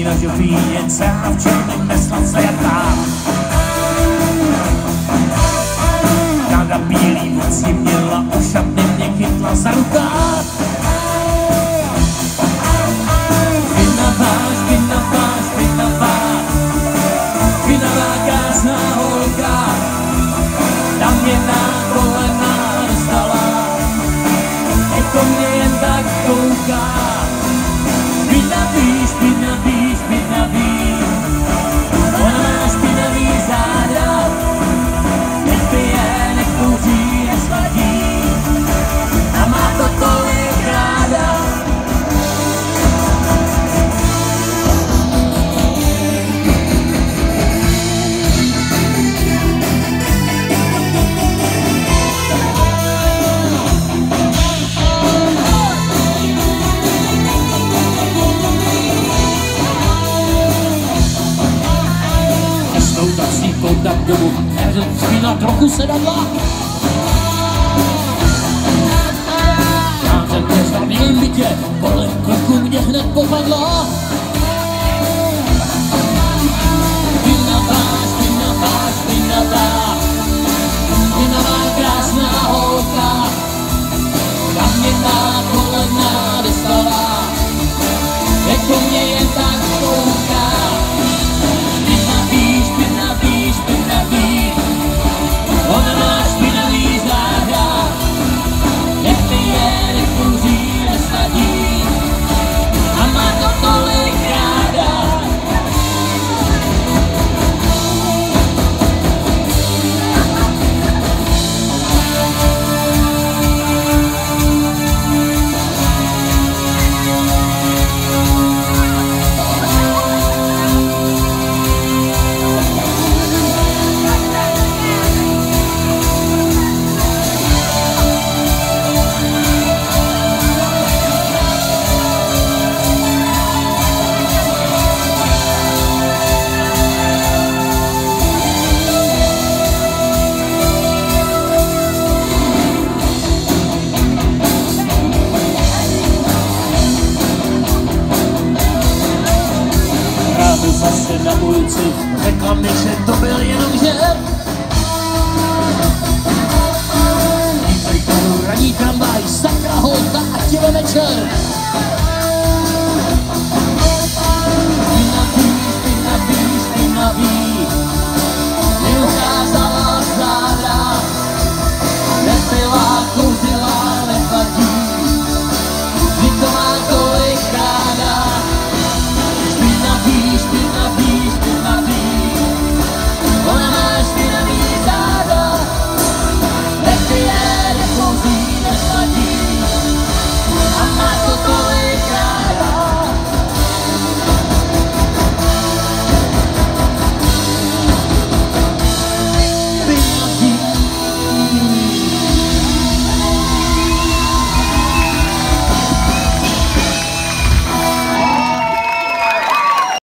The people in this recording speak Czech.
Míra's your feet inside, I'm trying to mess up that time. dát domů. Erzovskina trochu sedadla. Já jsem přestal měl bytě, podle kroku mě hned popadla. se na ulici, řekla mi, že to byl jenom že. Raní tramvaj, sakra holka, ať je večer.